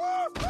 Woo!